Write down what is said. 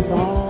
was all